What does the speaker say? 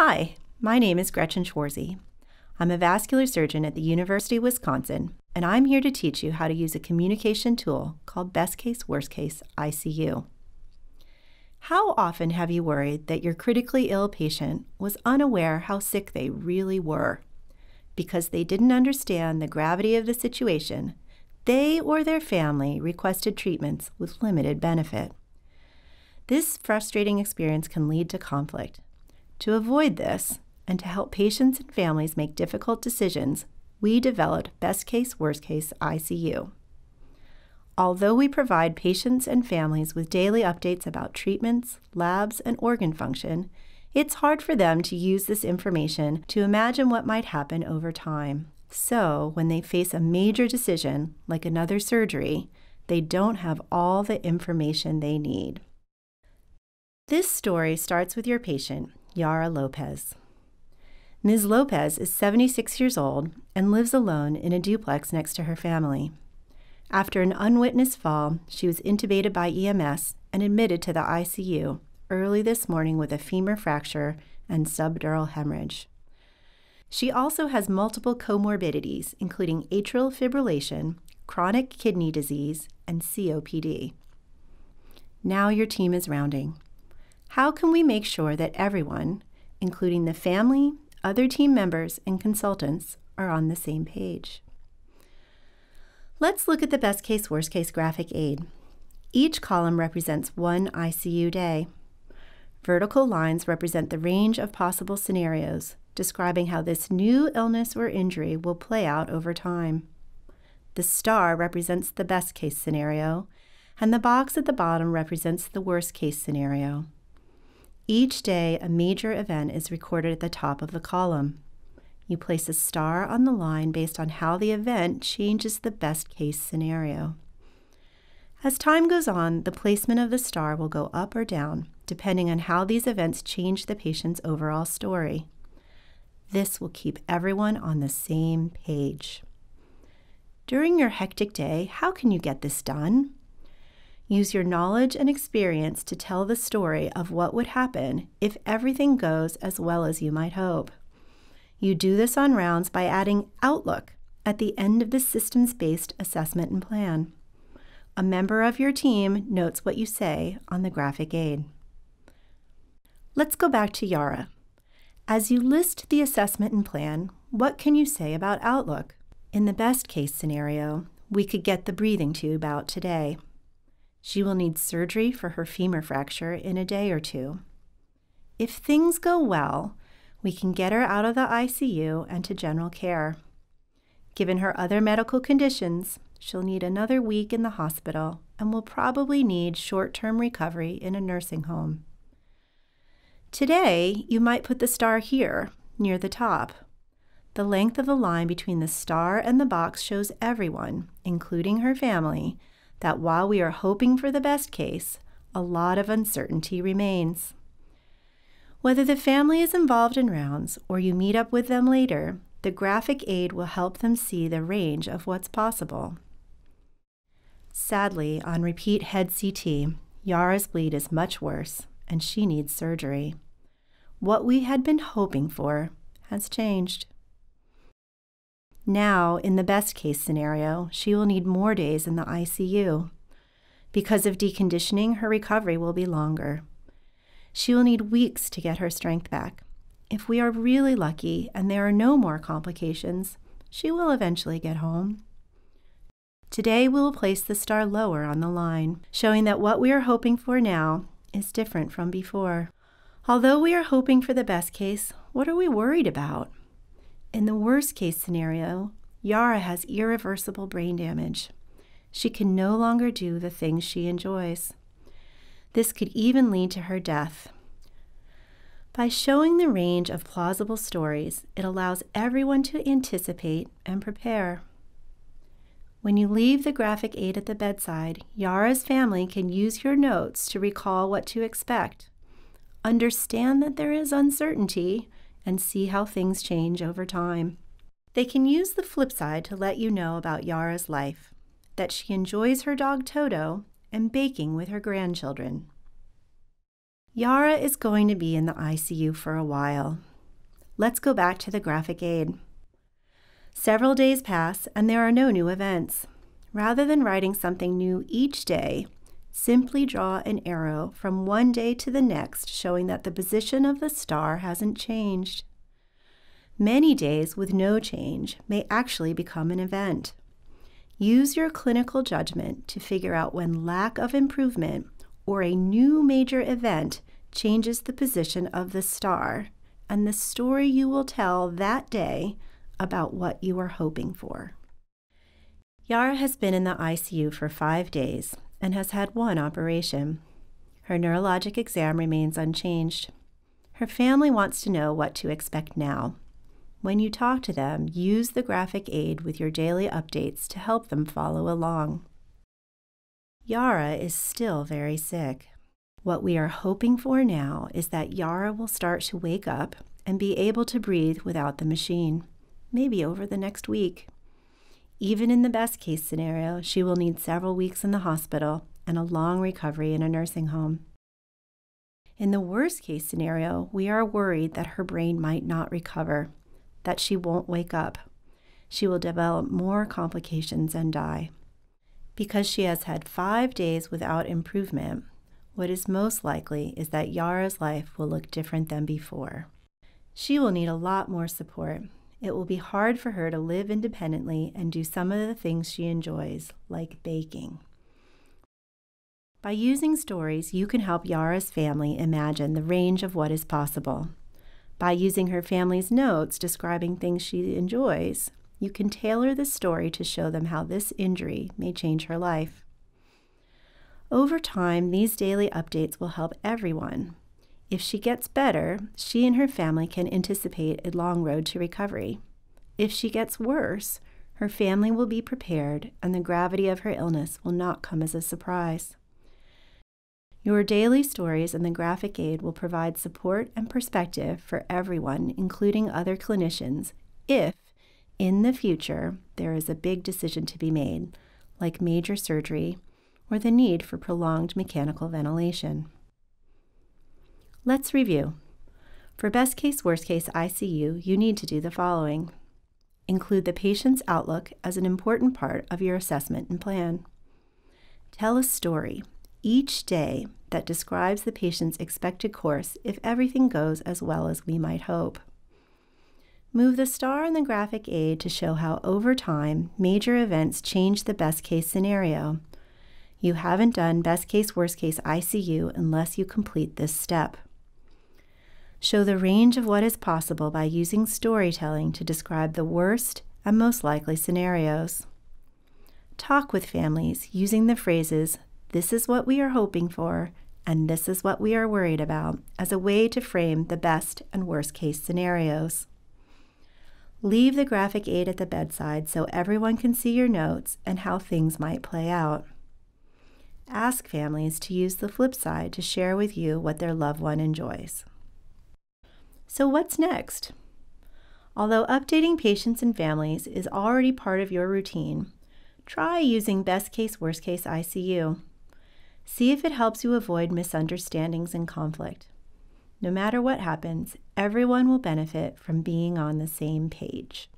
Hi, my name is Gretchen Schwarze. I'm a vascular surgeon at the University of Wisconsin, and I'm here to teach you how to use a communication tool called Best Case Worst Case ICU. How often have you worried that your critically ill patient was unaware how sick they really were? Because they didn't understand the gravity of the situation, they or their family requested treatments with limited benefit. This frustrating experience can lead to conflict. To avoid this, and to help patients and families make difficult decisions, we developed Best Case Worst Case ICU. Although we provide patients and families with daily updates about treatments, labs, and organ function, it's hard for them to use this information to imagine what might happen over time. So, when they face a major decision, like another surgery, they don't have all the information they need. This story starts with your patient, Yara Lopez. Ms. Lopez is 76 years old and lives alone in a duplex next to her family. After an unwitnessed fall, she was intubated by EMS and admitted to the ICU early this morning with a femur fracture and subdural hemorrhage. She also has multiple comorbidities, including atrial fibrillation, chronic kidney disease, and COPD. Now your team is rounding. How can we make sure that everyone, including the family, other team members, and consultants, are on the same page? Let's look at the best case, worst case graphic aid. Each column represents one ICU day. Vertical lines represent the range of possible scenarios, describing how this new illness or injury will play out over time. The star represents the best case scenario, and the box at the bottom represents the worst case scenario. Each day, a major event is recorded at the top of the column. You place a star on the line based on how the event changes the best case scenario. As time goes on, the placement of the star will go up or down, depending on how these events change the patient's overall story. This will keep everyone on the same page. During your hectic day, how can you get this done? Use your knowledge and experience to tell the story of what would happen if everything goes as well as you might hope. You do this on rounds by adding Outlook at the end of the systems based assessment and plan. A member of your team notes what you say on the graphic aid. Let's go back to Yara. As you list the assessment and plan, what can you say about Outlook? In the best case scenario, we could get the breathing tube out today. She will need surgery for her femur fracture in a day or two. If things go well, we can get her out of the ICU and to general care. Given her other medical conditions, she'll need another week in the hospital and will probably need short term recovery in a nursing home. Today, you might put the star here, near the top. The length of the line between the star and the box shows everyone, including her family, that while we are hoping for the best case, a lot of uncertainty remains. Whether the family is involved in rounds or you meet up with them later, the graphic aid will help them see the range of what's possible. Sadly, on repeat head CT, Yara's bleed is much worse and she needs surgery. What we had been hoping for has changed. Now, in the best case scenario, she will need more days in the ICU. Because of deconditioning, her recovery will be longer. She will need weeks to get her strength back. If we are really lucky and there are no more complications, she will eventually get home. Today, we will place the star lower on the line, showing that what we are hoping for now is different from before. Although we are hoping for the best case, what are we worried about? In the worst case scenario, Yara has irreversible brain damage. She can no longer do the things she enjoys. This could even lead to her death. By showing the range of plausible stories, it allows everyone to anticipate and prepare. When you leave the graphic aid at the bedside, Yara's family can use your notes to recall what to expect. Understand that there is uncertainty and see how things change over time. They can use the flip side to let you know about Yara's life, that she enjoys her dog Toto and baking with her grandchildren. Yara is going to be in the ICU for a while. let's go back to the graphic aid. Several days pass and there are no new events. Rather than writing something new each day, simply draw an arrow from one day to the next showing that the position of the star hasn't changed. Many days with no change may actually become an event. Use your clinical judgment to figure out when lack of improvement or a new major event changes the position of the star and the story you will tell that day about what you are hoping for. Yara has been in the ICU for five days and has had one operation. Her neurologic exam remains unchanged. Her family wants to know what to expect now. When you talk to them, use the graphic aid with your daily updates to help them follow along. Yara is still very sick. What we are hoping for now is that Yara will start to wake up and be able to breathe without the machine, maybe over the next week. Even in the best case scenario, she will need several weeks in the hospital and a long recovery in a nursing home. In the worst case scenario, we are worried that her brain might not recover, that she won't wake up. She will develop more complications and die. Because she has had five days without improvement, what is most likely is that Yara's life will look different than before. She will need a lot more support. It will be hard for her to live independently and do some of the things she enjoys, like baking. By using stories, you can help Yara's family imagine the range of what is possible. By using her family's notes describing things she enjoys, you can tailor the story to show them how this injury may change her life. Over time, these daily updates will help everyone. If she gets better, she and her family can anticipate a long road to recovery. If she gets worse, her family will be prepared and the gravity of her illness will not come as a surprise. Your daily stories and the graphic aid will provide support and perspective for everyone, including other clinicians, if, in the future, there is a big decision to be made, like major surgery or the need for prolonged mechanical ventilation. Let's review. For best case, worst case ICU, you need to do the following include the patient's outlook as an important part of your assessment and plan. Tell a story each day that describes the patient's expected course if everything goes as well as we might hope. Move the star in the graphic aid to show how over time major events change the best case scenario you haven't done best case, worst case ICU unless you complete this step. Show the range of what is possible by using storytelling to describe the worst and most likely scenarios. Talk with families using the phrases, this is what we are hoping for, and this is what we are worried about, as a way to frame the best and worst case scenarios. Leave the graphic aid at the bedside so everyone can see your notes and how things might play out. Ask families to use the flip side to share with you what their loved one enjoys. So, what's next? Although updating patients and families is already part of your routine, try using best case, worst case ICU. See if it helps you avoid misunderstandings and conflict. No matter what happens, everyone will benefit from being on the same page.